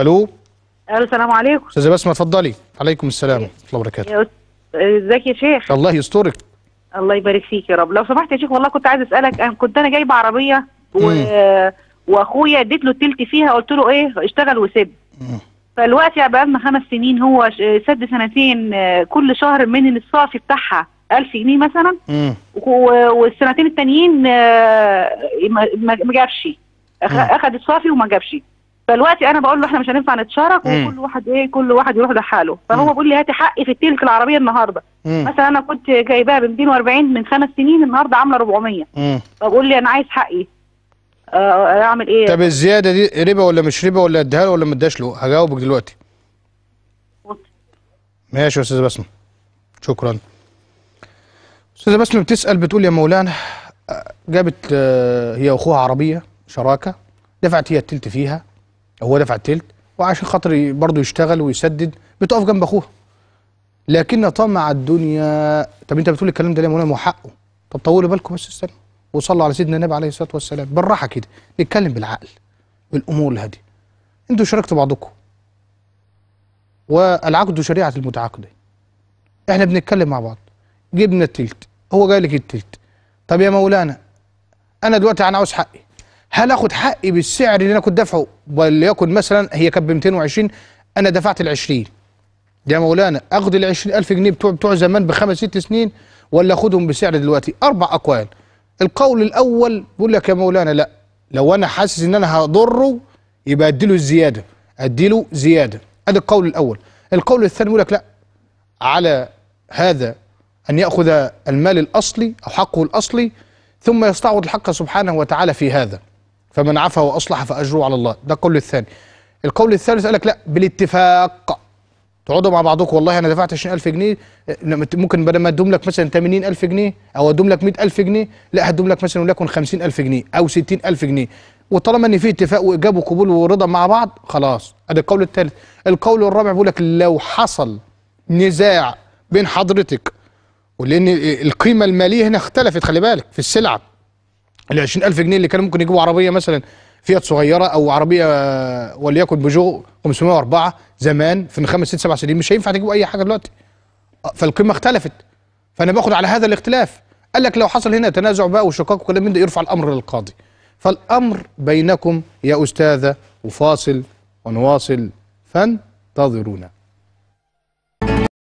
ألو؟ ألو السلام عليكم. أستاذة بسمة اتفضلي. عليكم السلام ورحمة الله وبركاته. إزيك يا شيخ؟ الله يسترك. الله يبارك فيك يا رب. لو سمحت يا شيخ والله كنت عايز أسألك. أنا كنت أنا جايبه عربية و... وأخويا اديت له التلت فيها قلت له إيه اشتغل وسيب فالوقت بقى لنا خمس سنين هو سد سنتين آه، كل شهر من الصافي بتاعها 1000 جنيه مثلا. والسنتين التانيين آه، ما جابش. اخد الصافي وما جابش. فالوقتي أنا بقول له إحنا مش هينفع نتشارك مم. وكل واحد إيه كل واحد يروح لحاله. فهو بيقول لي هاتي حقي في التلك العربية النهارده. مثلا أنا كنت جايباها ب 240 من خمس سنين النهارده عاملة 400 امم فبقول لي أنا عايز حقي. آه، اعمل إيه؟ طب الزيادة دي ربا ولا مش ربا ولا اديها له ولا ما اداش له؟ هجاوبك دلوقتي. ماشي يا أستاذة بسمة. شكرا. أستاذة بسمة بتسأل بتقول يا مولانا آه، جابت آه، هي واخوها عربية شراكة دفعت هي التلت فيها. هو دفع التلت وعشان خاطر برضه يشتغل ويسدد بتقف جنب أخوها. لكن طمع الدنيا. طب أنت بتقول الكلام ده ليه؟ يا مولانا حقه طب طولوا بالكم بس استنى وصلوا على سيدنا النبي عليه الصلاة والسلام. بالراحة كده. نتكلم بالعقل بالأمور الهاديه أنتوا شاركتوا بعضكم. والعقد شريعة المتعاقدين إحنا بنتكلم مع بعض. جبنا التلت. هو جاي لك التلت. طب يا مولانا أنا دلوقتي أنا عاوز حقي. هل اخد حقي بالسعر اللي أنا كنت دافعه؟ وليكن مثلا هي كانت ب 220 أنا دفعت ال 20 يا مولانا اخد ال 20000 جنيه بتوع بتوع زمان بخمس ست سنين ولا اخدهم بسعر دلوقتي؟ أربع أقوال. القول الأول بيقول لك يا مولانا لا. لو أنا حاسس إن أنا هضره يبقى أديله الزيادة. أديله زيادة. ادي القول الأول. القول الثاني بيقول لك لا. على هذا أن يأخذ المال الأصلي أو حقه الأصلي ثم يستعوض الحق سبحانه وتعالى في هذا. فمن عفا وأصلح فأجره على الله. ده القول الثاني. القول الثالث قال لك لا بالاتفاق. تقعدوا مع بعضكم والله أنا دفعت 20000 جنيه. ممكن بدل ما أدوم لك مثلا 80000 جنيه أو أدوم لك 100000 جنيه لا هدوم لك مثلا وليكن 50000 جنيه أو 60000 جنيه. وطالما إن في اتفاق وإيجاب وقبول ورضا مع بعض خلاص. ادي القول الثالث. القول الرابع بيقول لك لو حصل نزاع بين حضرتك ولأن القيمة المالية هنا اختلفت خلي بالك في السلعة. ال 20000 جنيه اللي كانوا ممكن يجيبوا عربية مثلا فيات صغيرة أو عربية وليكن بيجو 504 زمان في خمس ست سبع سنين مش هينفع تجيبوا أي حاجة دلوقتي. فالقيمة اختلفت. فأنا باخد على هذا الاختلاف. قال لك لو حصل هنا تنازع بقى وشقاق وكلام من ده يرفع الأمر للقاضي. فالأمر بينكم يا أستاذة وفاصل ونواصل. فانتظرونا.